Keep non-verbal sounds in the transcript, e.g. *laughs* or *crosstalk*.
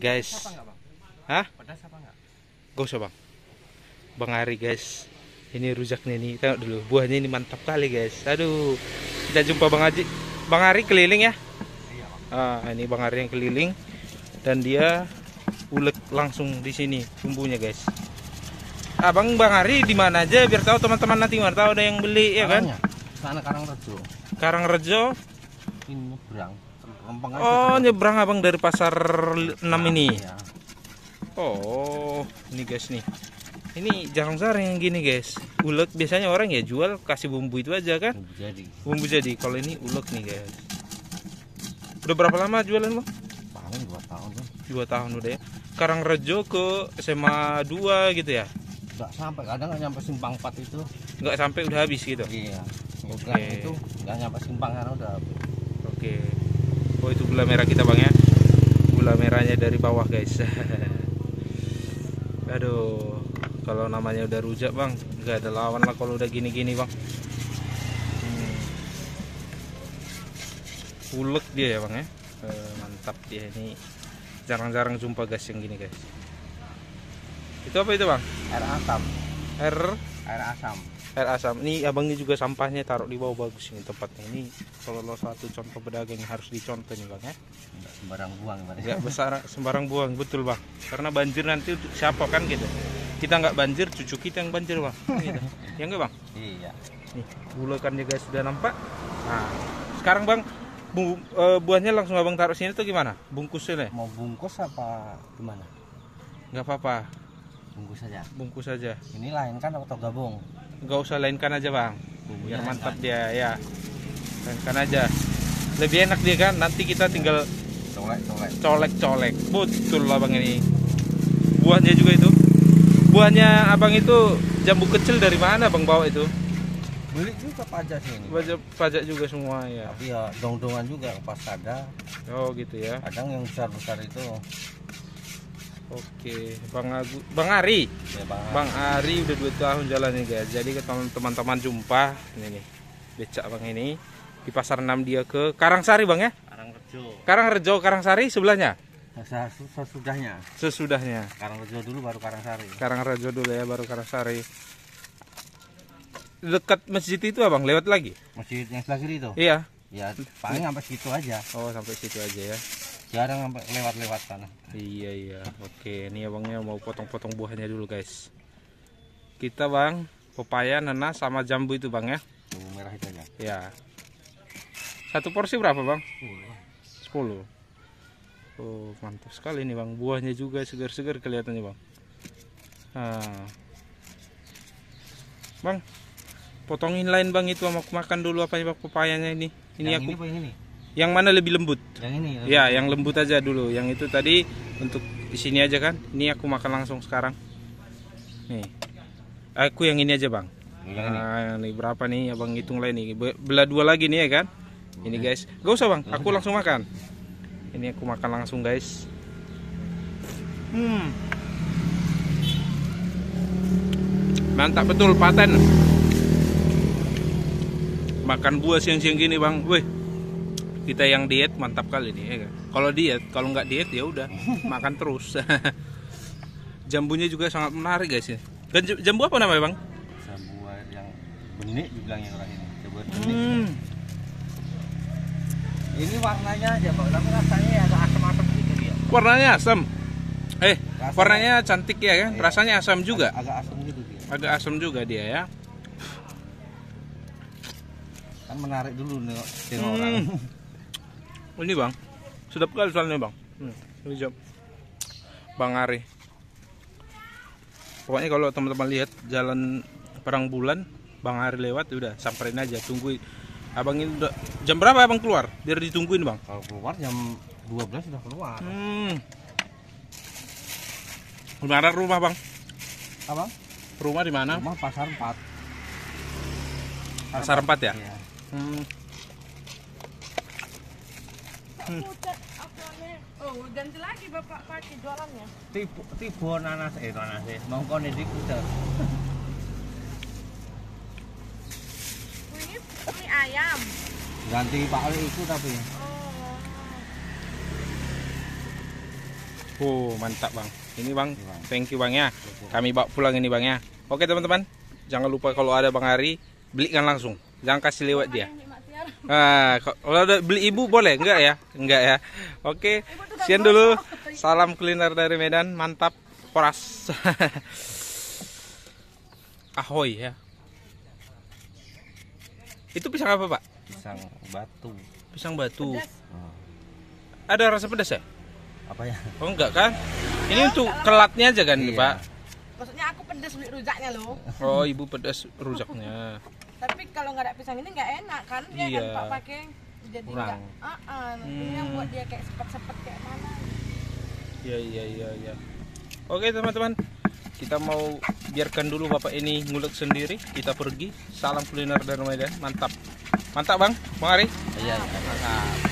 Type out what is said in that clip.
guys. Apa enggak, Bang? Hah? Pedas apa enggak? Gak usah bang. Bang Ari guys. Ini rujaknya nih. Tengok dulu. Buahnya ini mantap kali guys. Aduh. Kita jumpa Bang Haji. Bang Ari keliling ya. Iya, Bang. Ah, ini Bang Ari yang keliling. Dan dia ulek langsung di sini bumbunya guys. Abang Bang Ari di mana aja biar tahu teman-teman nanti mana tahu ada yang beli ya kan. Sana Karangrejo. Karangrejo. Ini aja. Oh, nyebrang Abang dari pasar 6 ini. Iya. Oh, ini guys nih. Ini jarang-jarang yang gini guys. Ulek biasanya orang ya jual kasih bumbu itu aja kan. Bumbu jadi. Bumbu jadi. Kalau ini ulek nih guys. Udah berapa lama jualan bang? Paling 2 tahun tuh. Dua tahun udah ya. Karangrejo ke SMA 2 gitu ya? Enggak sampai kadang nggak nyampe simpang 4 itu. Nggak sampai udah habis gitu. Iya. Oke. Gang itu enggak nyampe simpang karena udah Oke. Oh itu gula merah kita bang ya. Gula merahnya dari bawah guys. *laughs* Aduh. Kalau namanya udah rujak bang, nggak ada lawan lah kalau udah gini-gini bang. Hmm. Ulek dia ya bang ya. Eh, mantap dia ini. Jarang-jarang jumpa guys yang gini guys. Itu apa itu bang? air asam. Air Air asam. air asam. Ini abangnya juga sampahnya taruh di bawah bagus ini tempatnya. Ini kalau lo satu contoh pedagang yang harus dicontoh nih bang ya. Enggak sembarang buang ibaratnya. nggak *laughs* besar sembarang buang betul bang karena banjir nanti untuk siapa kan gitu kita nggak banjir cucu kita yang banjir bang gitu. *laughs* ya enggak bang Iya. nih bulekannya guys sudah nampak nah sekarang bang bu, eh, buahnya langsung abang taruh sini tuh gimana bungkusnya nih Mau bungkus apa gimana? nggak apa-apa Bungkus saja. bungkus saja Ini lain kan atau gabung? nggak usah lainkan aja bang Bumbunya biar mantap lainkan. dia ya lainkan aja lebih enak dia kan nanti kita tinggal Colek, colek. colek-colek betul abang ini buahnya juga itu buahnya abang itu jambu kecil dari mana bang bawa itu Beli juga pajak sini. pajak pajak juga semua ya Tapi ya dong-dongan juga pas ada. oh gitu ya Kadang yang besar-besar itu oke bang Agu bang Ari ya bang. bang Ari udah dua tahun jalan nih guys jadi ke teman- teman-teman jumpa ini nih becak bang ini di pasar 6 dia ke Karangsari bang ya Karangrejo. Karangrejo Karangsari sebelahnya Ses- Sesudahnya. sesudahnya Karangrejo dulu baru Karangsari. Karangrejo dulu ya baru Karangsari dekat masjid itu abang lewat lagi Masjid yang sebelah kiri itu. iya Ya paling sampai situ aja. oh sampai situ aja ya Jarang sampai lewat-lewat sana. Iya iya, oke. Ini abangnya mau potong-potong buahnya dulu guys. Kita bang, pepaya, nanas, sama jambu itu bang ya. Bumbu merah itu aja. Ya. Satu porsi berapa bang? 10 Oh mantap sekali nih bang. Buahnya juga segar-segar kelihatannya bang. Nah. Bang, potongin lain bang itu mau aku makan dulu apa ya bang pepayanya ini. Ini yang aku. ini ini? Yang mana lebih lembut? Yang ini. Ya, yang lembut aja dulu. Yang itu tadi untuk di sini aja kan. Ini aku makan langsung sekarang. Nih. Aku yang ini aja, Bang. Yang ini. Nah, ini berapa nih? Abang hitung lain nih. Be- Belah dua lagi nih ya kan? Ini guys. Gak usah, Bang. Aku langsung makan. Ini aku makan langsung, guys. Hmm. Mantap betul, paten. Makan buah siang-siang gini, Bang. Wih, kita yang diet mantap kali nih ya kan? kalau diet kalau nggak diet ya udah *laughs* makan terus *laughs* jambunya juga sangat menarik guys ya dan jambu apa namanya bang Jambu air yang benih dibilangnya orang ini. Jambu air benih. hmm. Ini warnanya aja bang, tapi rasanya ya agak asam-asam gitu dia. warnanya asam eh Rasanya- warnanya cantik ya kan Iya. rasanya asam juga Agak asam gitu dia. agak asam juga dia ya Kan menarik dulu nih tengok Hmm. orang. Ini bang sedap kali soalnya bang hmm. ini jam bang Ari pokoknya kalau teman-teman lihat jalan perang bulan bang Ari lewat udah samperin aja tungguin abang ini udah jam berapa abang keluar biar ditungguin bang Kalau keluar jam 12 sudah keluar. Hmm. Di mana rumah bang? Apa? Rumah di mana? Rumah pasar 4. Pasar 4 ya? Iya. Hmm. Oh, ganti lagi bapak pakai jualannya. Tibu, tibu nanas eh nanas eh. Mongko nih di kuda. Ini, ini ayam. Ganti Pak Ali itu tapi Oh. Oh, mantap bang. Ini bang, Ini, Bang. thank you bang ya. Kami bawa pulang ini bang ya. Oke teman-teman, jangan lupa kalau ada bang Ari, belikan langsung. Jangan kasih lewat dia. Ini Mak Tiara. Ah, kalau ada beli ibu boleh? Enggak ya? Enggak ya. Oke, sekian dulu. Salam kuliner dari Medan, mantap. Poras. *laughs* Ahoy ya. Itu pisang apa, Pak? Pisang batu. Pisang batu. Pedas. Oh, Ada rasa pedas ya? apa ya? Oh enggak kan? Ini untuk kelatnya aja kan, Iya. Pak? Maksudnya aku pedas beli rujaknya loh. Oh, ibu pedas rujaknya. Tapi kalau nggak ada pisang ini nggak enak kan? Dia kan Iya. Pak pakai jadi Kurang. nggak. Ah, ah. Ini yang Hmm. buat dia kayak sepet-sepet kayak mana? Iya iya iya iya. Oke teman-teman, kita mau biarkan dulu bapak ini ngulek sendiri. Kita pergi. Salam kuliner dari Medan, mantap. Mantap bang, bang Ari. Iya. Mantap.